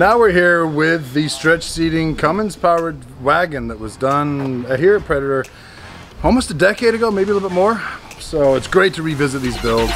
Now we're here with the stretch seating Cummins powered wagon that was done here at Predator almost a decade ago, maybe a little bit more. So it's great to revisit these builds.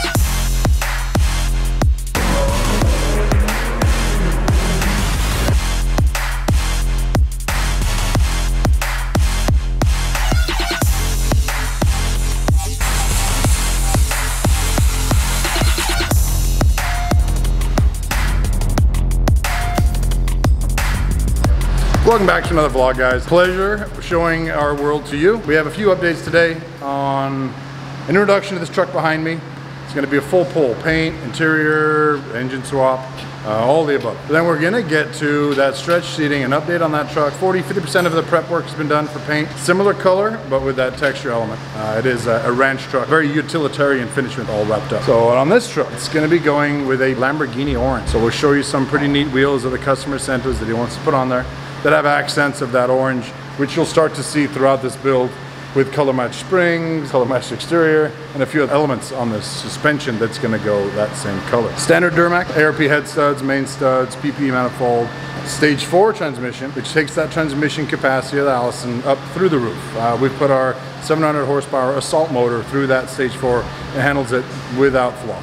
Welcome back to another vlog guys. Pleasure showing our world to you. We have a few updates today on an introduction to this truck behind me. It's gonna be a full pull, paint, interior, engine swap, uh, all the above. Then we're gonna get to that stretch seating, an update on that truck. 40, 50% of the prep work has been done for paint. Similar color, but with that texture element. Uh, it is a, a, ranch truck, very utilitarian finishment all wrapped up. So on this truck, it's gonna be going with a Lamborghini orange. So we'll show you some pretty neat wheels that the customer sent us that he wants to put on there that have accents of that orange, which you'll start to see throughout this build with color matched springs, color matched exterior, and a few elements on the suspension that's gonna go that same color. Standard Duramax, ARP head studs, main studs, PPE manifold, stage four transmission, which takes that transmission capacity of the Allison up through the roof. Uh, we've put our 700 horsepower assault motor through that stage four and handles it without flaw.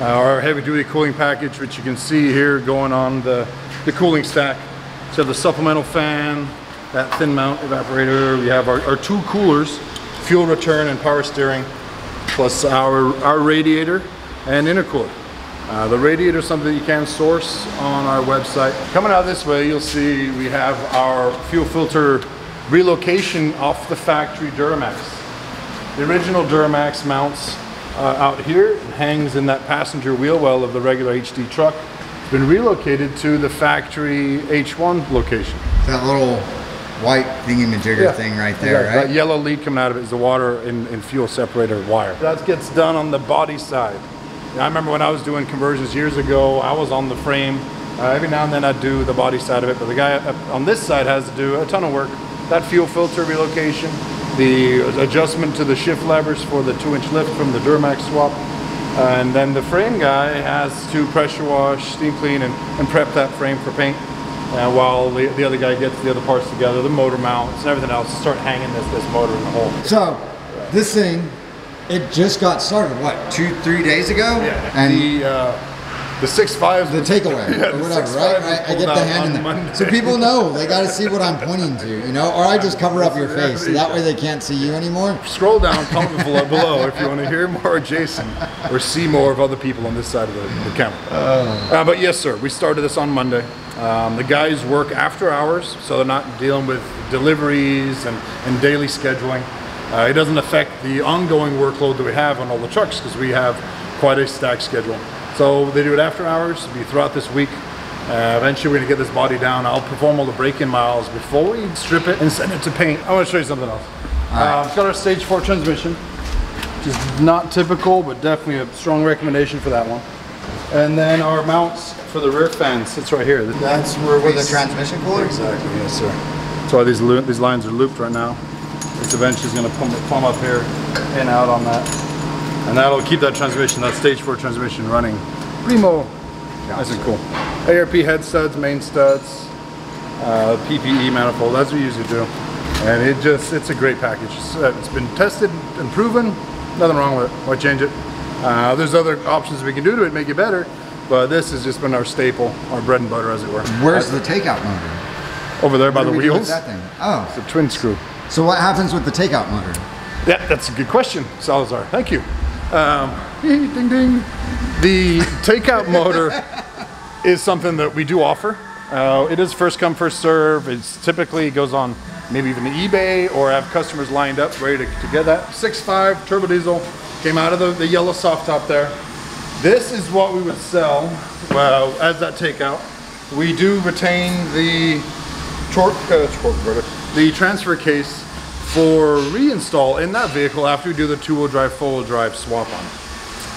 Uh, our heavy duty cooling package, which you can see here going on the, the cooling stack, so the supplemental fan, that thin mount evaporator. We have our, our two coolers, fuel return and power steering, plus our, our radiator and intercooler. Uh, the radiator is something you can source on our website. Coming out this way, you'll see we have our fuel filter relocation off the factory Duramax. The original Duramax mounts uh, out here, hangs in that passenger wheel well of the regular HD truck been relocated to the factory H1 location. That little white thingy majigger yeah. thing right there, right? That yellow lead coming out of it is the water and, and fuel separator wire. That gets done on the body side. I remember when I was doing conversions years ago, I was on the frame. Uh, every now and then I'd do the body side of it, but the guy on this side has to do a ton of work. That fuel filter relocation, the adjustment to the shift levers for the two inch lift from the Duramax swap, and then the frame guy has to pressure wash, steam clean, and, and prep that frame for paint. Uh, while the, the, other guy gets the other parts together, the motor mounts and everything else, to start hanging this, this motor in the hole. So, this thing, it just got started, what, two, three days ago? Yeah. And the, uh, the six five, the takeaway yeah, or whatever, right? I, I, get the hand in there, so people know they got to see what I'm pointing to, you know. Or I just cover up your face, so that way they can't see you anymore. Scroll down, comment below, below if you want to hear more of Jason or see more of other people on this side of the, the camera. Uh, uh, but yes, sir, we started this on Monday. Um, the guys work after hours, so they're not dealing with deliveries and, and daily scheduling. Uh, it doesn't affect the ongoing workload that we have on all the trucks because we have quite a stacked schedule. So they do it after hours, be throughout this week. Uh, eventually we're gonna get this body down. I'll perform all the break-in miles before we strip it and send it to paint. I wanna show you something else. Right. Um, it's got our stage four transmission, which is not typical, but definitely a strong recommendation for that one. And then our mounts for the rear fan sits right here. That's where we the transmission cooler? Exactly, yes sir. That's why these, these lines are looped right now. This eventually is gonna plumb, plumb up here and out on that. And that'll keep that transmission, that stage four transmission running primo, nice and cool. ARP head studs, main studs, uh, PPE manifold, as we usually do. And it just, it's a great package. it's, uh, it's been tested and proven, nothing wrong with it, why change it? Uh, there's other options we can do to it, make it better, but this has just been our staple, our bread and butter as it were. Where's the takeout motor? Over there by the wheels. that thing? Oh. It's a twin screw. So what happens with the takeout motor? Yeah, that's a good question, Salazar. Thank you. Um, ding ding. The takeout motor is something that we do offer. Uh, it is first come first serve. It's typically goes on maybe even eBay or have customers lined up ready to, to get that. 6.5 turbo diesel came out of the, the yellow soft top there. This is what we would sell well, as that takeout. We do retain the torque, uh, torque the transfer case for reinstall in that vehicle after we do the two-wheel drive, four-wheel drive swap on.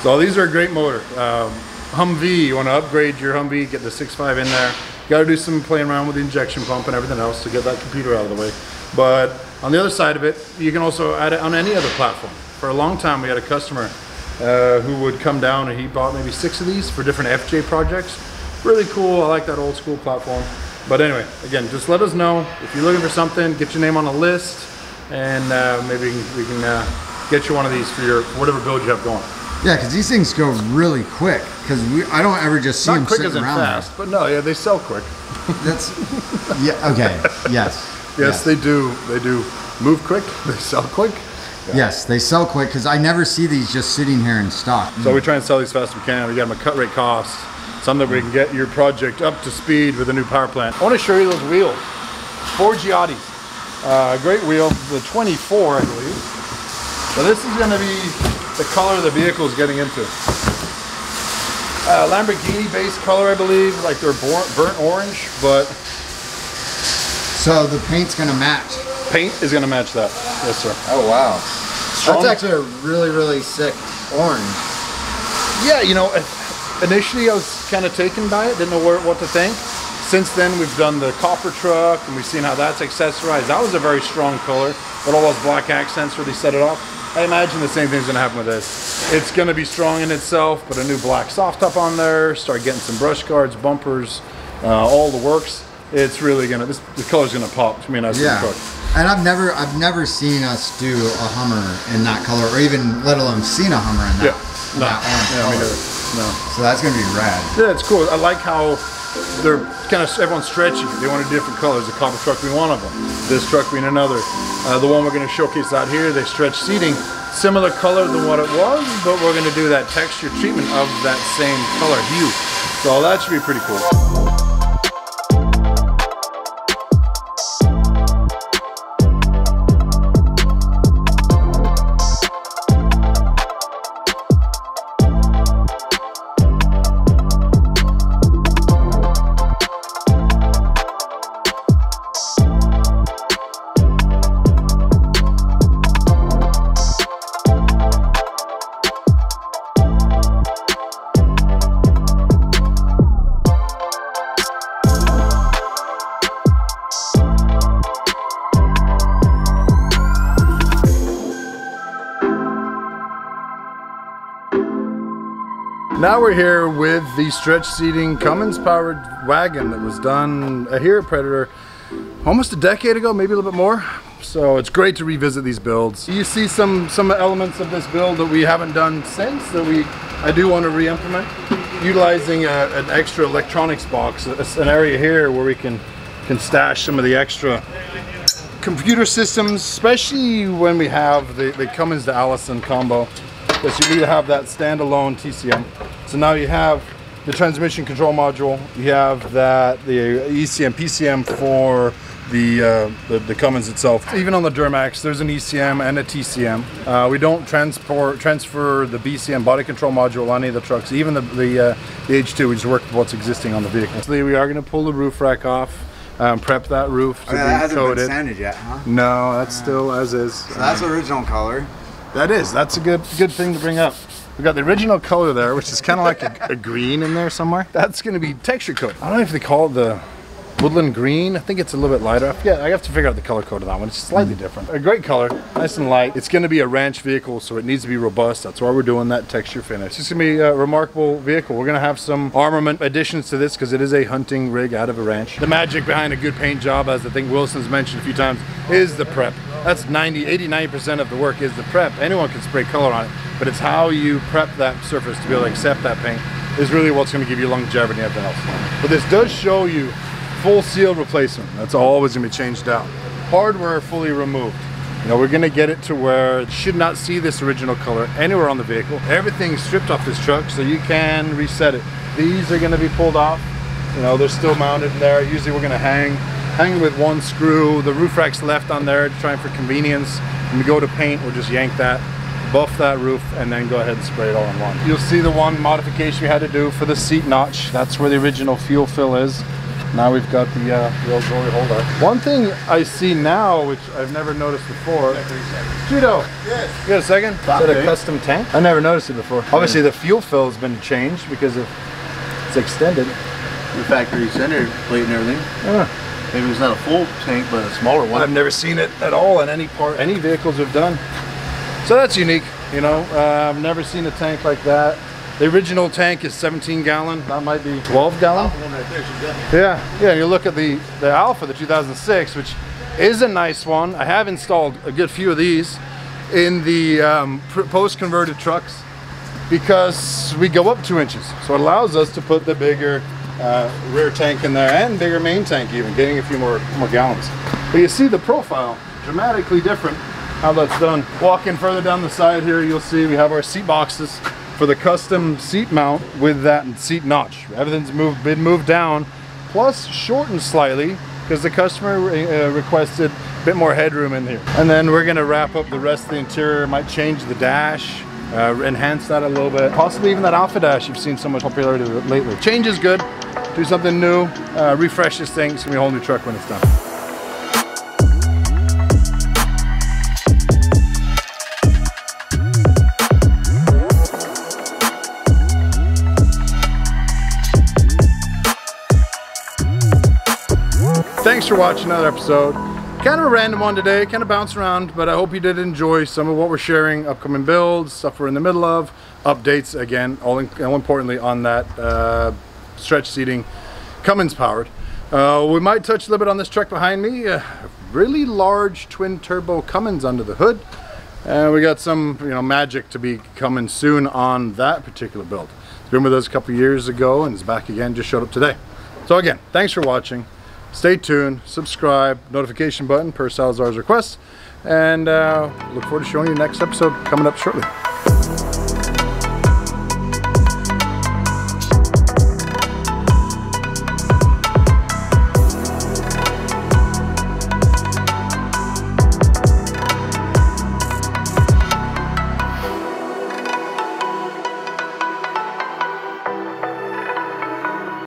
So these are a great motor. Um, Humvee, you want to upgrade your Humvee, get the 6.5 in there. You Got to do some playing around with the injection pump and everything else to get that computer out of the way. But on the other side of it, you can also add it on any other platform. For a long time, we had a customer uh, who would come down and he bought maybe six of these for different FJ projects. Really cool. I like that old school platform. But anyway, again, just let us know if you're looking for something. Get your name on a list, and uh, maybe we can, uh, get you one of these for your whatever build you have going. Yeah, because these things go really quick. Because I don't ever just see Not them quick sitting as in around. fast, but no, yeah, they sell quick. That's yeah. Okay. Yes. Yes, they do. They do move quick. They sell quick. Yes, they sell quick because I never see these just sitting here in stock. So we try and sell these fast as we can. We get them a cut rate cost, something that we can get your project up to speed with a new power plant. I want to show you those wheels. Forgiatos. Uh, great wheel, the 24, I believe. So this is going to be the color the vehicle is getting into. Uh, Lamborghini base color, I believe, like they're burnt orange, but So the paint's gonna match. paint is going to match that. Yes, sir. Oh wow. Strong- That's actually a really really sick orange. Yeah, you know, initially I was kind of taken by it, didn't know where, what to think. Since then, we've done the copper truck and we've seen how that's accessorized. That was a very strong color, but all those black accents really set it off. I imagine the same thing's gonna happen with this. It's gonna be strong in itself, but a new black soft top on there, start getting some brush guards, bumpers, uh, all the works. It's really gonna, this, the color's gonna pop to me and I Yeah. truck. And I've never I've never seen us do a Hummer in that color, or even let alone seen a Hummer in that, Yeah, no, that orange yeah, color. No. So that's gonna be rad. Yeah, it's cool. I like how they're kind of everyone's stretching. They wanted different colors. The copper truck being one of them. This truck being another. Uh, the one we're going to showcase out here, they stretch seating, similar color than what it was, but we're going to do that texture treatment of that same color hue. So that should be pretty cool. We're here with the stretch seating Cummins powered wagon that was done here at Predator almost a decade ago, maybe a little bit more. So it's great to revisit these builds. You see some some elements of this build that we haven't done since that we I do want to re-implement, utilizing a, an extra electronics box, an area here where we can can stash some of the extra computer systems, especially when we have the, the Cummins to Allison combo, because you need to have that standalone TCM. So now you have the transmission control module, you have that the ECM, PCM for the, uh, the the Cummins itself. Even on the Duramax, there's an ECM and a TCM. Uh, we don't transport transfer the BCM body control module on any of the trucks, even the the, uh, the H2. We just work with what's existing on the vehicle. So we are going to pull the roof rack off. Um, prep that roof to Oh, yeah, be coated. sanded yet, huh? No, that's still as is. So that's original color. That is. That's a good good thing to bring up. We got the original color there, which is kind of like a, a green in there somewhere. That's going to be texture coat. I don't know if they call it the woodland green. I think it's a little bit lighter. Yeah, I have to figure out the color code of that one. It's slightly hmm. different. A great color, nice and light. It's going to be a ranch vehicle, so it needs to be robust. That's why we're doing that texture finish. It's going to be a remarkable vehicle. We're going to have some armament additions to this because it is a hunting rig out of a ranch. The magic behind a good paint job, as I think Wilson's mentioned a few times, is the prep. That's 90, 80, 90% of the work is the prep. Anyone can spray color on it, but it's how you prep that surface to be able to accept that paint is really what's going to give you longevity and everything else. But this does show you full seal replacement. That's always going to be changed out. Hardware fully removed. You know, we're going to get it to where it should not see this original color anywhere on the vehicle. Everything's stripped off this truck so you can reset it. These are going to be pulled off. You know, they're still mounted in there. Usually we're going to hang hang with one screw. The roof rack's left on there, trying for convenience. When we go to paint, we'll just yank that, buff that roof, and then go ahead and spray it all in one. You'll see the one modification we had to do for the seat notch. That's where the original fuel fill is. Now we've got the, uh, the old glory holder. One thing I see now, which I've never noticed before. Judo. Yes. You got a second? Is that a custom tank? I never noticed it before. Obviously, the fuel fill has been changed because of it's extended. the factory center plate and everything. Yeah. Maybe it's not a full tank, but a smaller one. I've never seen it at all in any part, any vehicles have done. So that's unique, you know. Uh, I've never seen a tank like that. The original tank is 17 gallon. That might be 12 gallon. Yeah, yeah. You look at the the Alpha, the 2006, which is a nice one. I have installed a good few of these in the um, post-converted trucks because we go up two inches. So it allows us to put the bigger uh, rear tank in there and bigger main tank even, getting a few more, more gallons. But you see the profile, dramatically different how that's done. Walking further down the side here, you'll see we have our seat boxes for the custom seat mount with that seat notch. Everything's moved, been moved down, plus shortened slightly because the customer uh, requested a bit more headroom in here. And then we're gonna wrap up the rest of the interior, might change the dash, uh, enhance that a little bit. Possibly even that Alpha Dash you've seen so much popularity lately. Change is good, do something new, uh, refresh this thing, it's gonna be a whole new truck when it's done. Thanks for watching another episode. Kind of a random one today, kind of bounce around, but I hope you did enjoy some of what we're sharing, upcoming builds, stuff we're in the middle of, updates again, all, in, all importantly on that uh, stretch seating, Cummins powered. Uh, we might touch a little bit on this truck behind me, really large twin turbo Cummins under the hood. And we got some, you know, magic to be coming soon on that particular build. It's been with us a couple years ago and is back again, just showed up today. So again, thanks for watching. Stay tuned, subscribe, notification button per Salazar's request, and uh, look forward to showing you next episode coming up shortly.